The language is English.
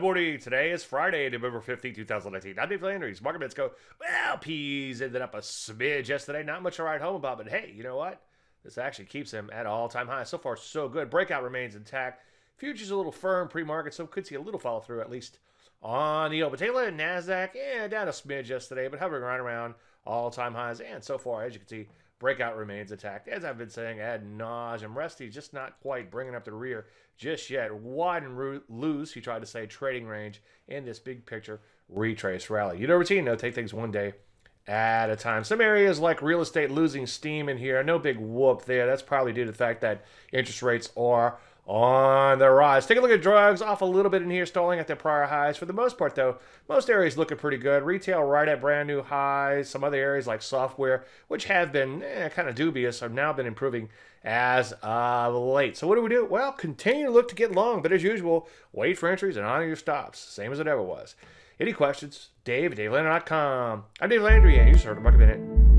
morning. Today is Friday, November 15, 2019. I'm Dave Landry's. Market minutes go, well, P's ended up a smidge yesterday. Not much to write home about, but hey, you know what? This actually keeps him at all time high. So far, so good. Breakout remains intact. Futures a little firm pre market, so could see a little follow through at least on the open. Take a NASDAQ. Yeah, down a smidge yesterday, but hovering right around all time highs. And so far, as you can see, breakout remains intact. As I've been saying ad nauseum, Rusty just not quite bringing up the rear just yet. Wide and loose, he tried to say, trading range in this big picture retrace rally. You know, routine, though, take things one day at a time. Some areas like real estate losing steam in here. No big whoop there. That's probably due to the fact that interest rates are on the rise. Take a look at drugs, off a little bit in here, stalling at their prior highs. For the most part, though, most areas looking pretty good. Retail right at brand new highs. Some other areas like software, which have been eh, kind of dubious, have now been improving as of late. So what do we do? Well, continue to look to get long, but as usual, wait for entries and honor your stops, same as it ever was. Any questions? Dave at. I'm Dave Landry, and you just heard a Minute.